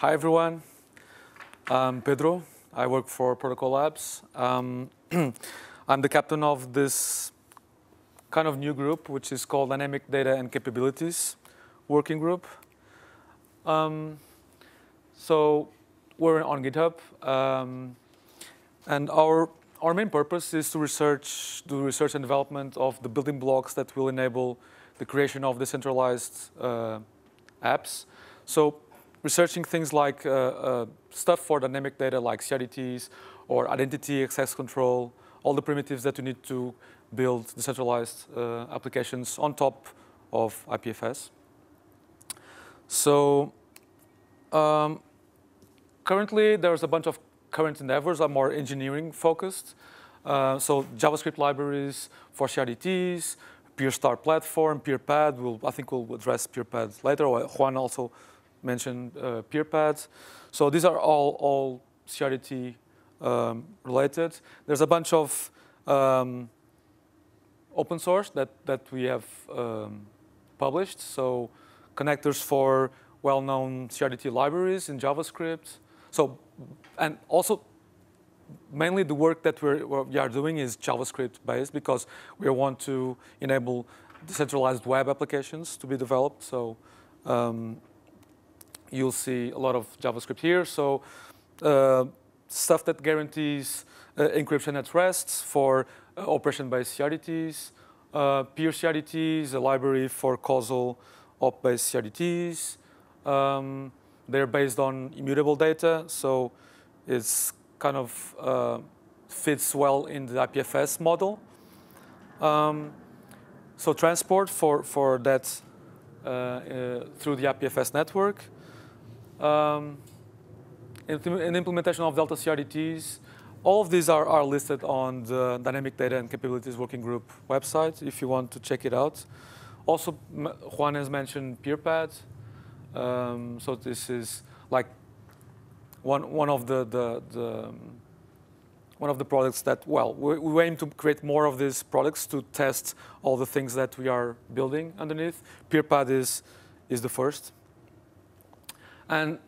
Hi, everyone. I'm Pedro. I work for Protocol Labs. Um, I'm the captain of this kind of new group, which is called Dynamic Data and Capabilities Working Group. Um, so we're on GitHub, um, and our our main purpose is to research, do research and development of the building blocks that will enable the creation of decentralized uh, apps. So researching things like uh, uh, stuff for dynamic data like CRDTs or identity access control, all the primitives that you need to build decentralized uh, applications on top of IPFS. So um, currently there's a bunch of current endeavors are more engineering focused. Uh, so JavaScript libraries for CRDTs, PeerStar platform, PeerPad, We'll, I think we'll address PeerPad later. Juan also mentioned uh, PeerPad. So these are all, all CRDT um, related. There's a bunch of um, open source that, that we have um, published. So connectors for well-known CRDT libraries in JavaScript. So, and also mainly the work that we're, we are doing is JavaScript based because we want to enable decentralized web applications to be developed. So um, you'll see a lot of JavaScript here. So uh, stuff that guarantees uh, encryption at rest for uh, operation-based CRDTs, uh, Peer CRDTs, a library for causal op-based CRDTs, um, they're based on immutable data, so it's kind of uh, fits well in the IPFS model. Um, so transport for, for that uh, uh, through the IPFS network. Um, an implementation of Delta CRDTs. All of these are, are listed on the Dynamic Data and Capabilities Working Group website if you want to check it out. Also, Juan has mentioned PeerPad. Um, so this is like one one of the the, the one of the products that well we, we, aim to create more of these products to test all the things that we are building underneath. PeerPad is is the first. And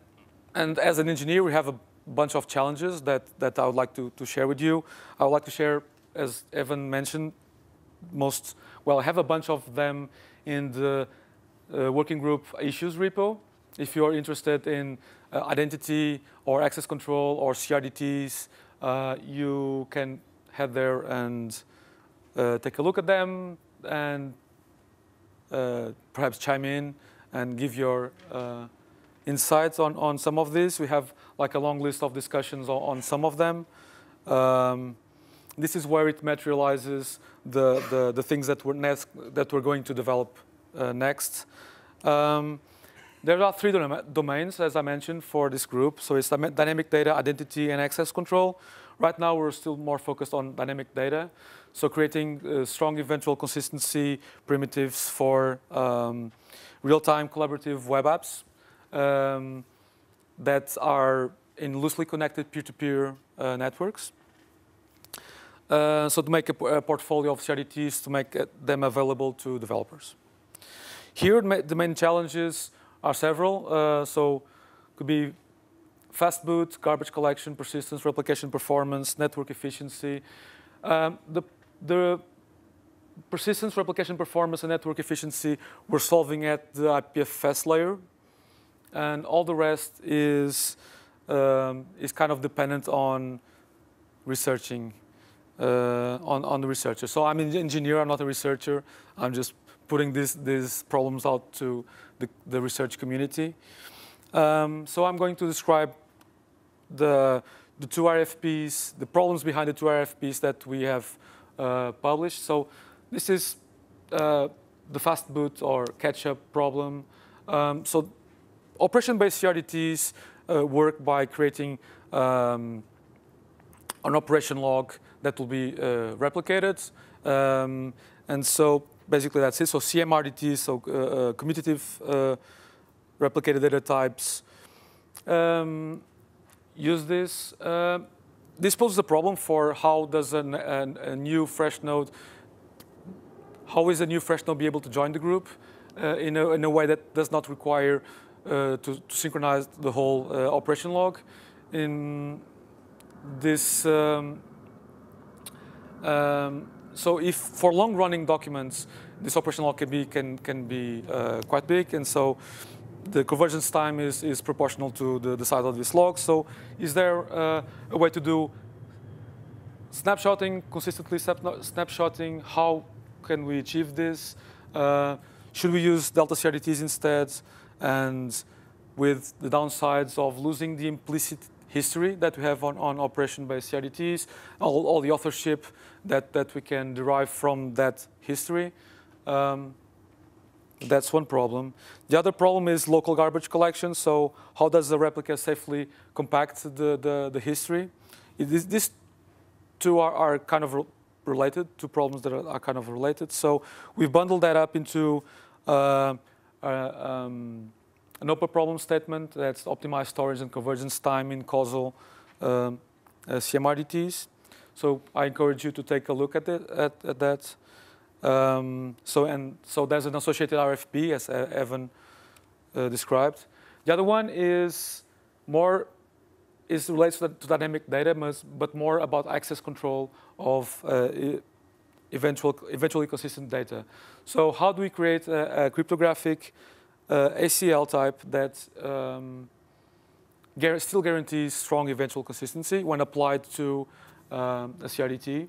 and as an engineer, we have a bunch of challenges that that I would like to to share with you. I would like to share, as Evan mentioned, most well I have a bunch of them in the uh, working group issues repo. If you're interested in uh, identity or access control or CRDTs, uh, you can head there and uh, take a look at them and uh, perhaps chime in and give your uh, insights on, on some of these. We have like a long list of discussions on, on some of them. Um, this is where it materializes the, the, the things that we're, next, that we're going to develop uh, next. Um, there are three domains, as I mentioned, for this group. So it's dynamic data, identity, and access control. Right now, we're still more focused on dynamic data. So creating uh, strong eventual consistency primitives for um, real-time collaborative web apps um, that are in loosely connected peer-to-peer -peer, uh, networks. Uh, so to make a, a, portfolio of CRDTs to make uh, them available to developers. Here, the main challenges are several. Uh, so could be fast boot, garbage collection, persistence, replication performance, network efficiency. Um, the, the persistence, replication performance, and network efficiency we're solving at the IPFS layer. And all the rest is, um, is kind of dependent on researching, uh, on, on the researcher. So I'm an engineer, I'm not a researcher. I'm just putting these, these problems out to the, the research community. Um, so I'm going to describe the, the two RFPs, the problems behind the two RFPs that we have uh, published. So this is uh, the fast boot or catch-up problem. Um, so operation-based CRDTs uh, work by creating um, an operation log that will be uh, replicated. Um, and so basically that's it. So CMRDTs, so uh, uh, commutative uh, replicated data types. Um, use this. Uh, this poses a problem for how does an, an, a new fresh node, how is a new fresh node be able to join the group in, a, in a way that does not require to, to, synchronize the whole uh, operation log. In this, um, um, so if for long-running documents, this operation log can be can can be uh, quite big, and so the convergence time is is proportional to the, the size of this log. So, is there uh, a way to do snapshotting consistently? Snapshotting? How can we achieve this? Uh, should we use delta CRDTs instead? And with the downsides of losing the implicit history that we have on, on operation-based CRDTs, all, all, the authorship that, that we can derive from that history. Um, that's one problem. The other problem is local garbage collection. So how does the replica safely compact the, the, the history? Is, these two are, are kind of related, two problems that are, are, kind of related. So we've bundled that up into uh, um, an open problem statement that's optimized storage and convergence time in causal um, uh, CMRDTs. So I encourage you to take a look at, it, at, at that. Um, so and so there's an associated RFP as Evan uh, described. The other one is more is relates to, to dynamic data, but more about access control of uh, eventual, eventually consistent data. So how do we create a, a cryptographic uh, ACL type that um, still guarantees strong eventual consistency when applied to um, a CRDT.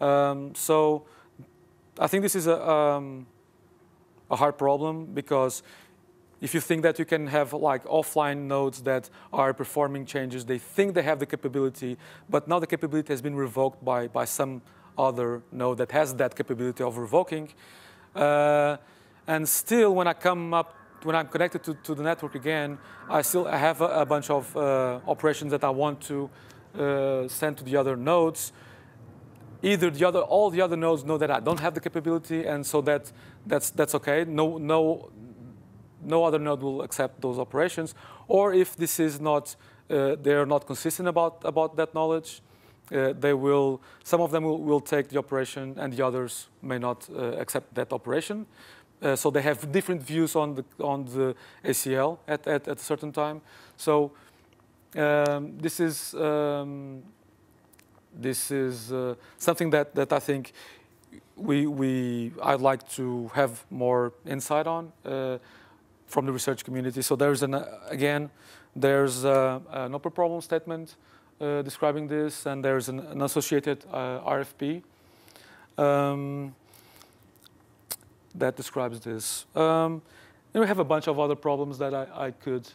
Um, so I think this is a, um, a hard problem because if you think that you can have like offline nodes that are performing changes, they think they have the capability, but now the capability has been revoked by, by some other node that has that capability of revoking. Uh, and still, when I come up, when I'm connected to, to the network again, I still have a, a bunch of uh, operations that I want to uh, send to the other nodes. Either the other, all the other nodes know that I don't have the capability, and so that that's that's okay. No, no, no other node will accept those operations. Or if this is not, uh, they're not consistent about about that knowledge, uh, they will, some of them will, will, take the operation and the others may not uh, accept that operation. Uh, so they have different views on the, on the ACL at, at, at a certain time. So um, this is, um, this is uh, something that, that I think we, we, I'd like to have more insight on uh, from the research community. So there's an, again, there's a, an open problem statement uh, describing this, and there's an, an associated uh, RFP um, that describes this. Um, and we have a bunch of other problems that I, I could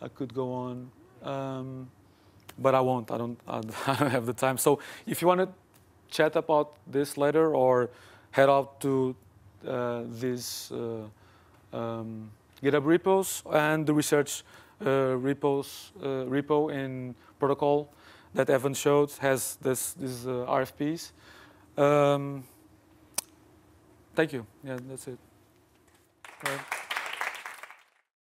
I could go on, um, but I won't. I don't. I don't have the time. So if you want to chat about this later, or head out to uh, uh, um, GitHub repos and the research uh, repos uh, repo in protocol that Evan showed has this these uh, RFPs. Um, thank you. Yeah, that's it.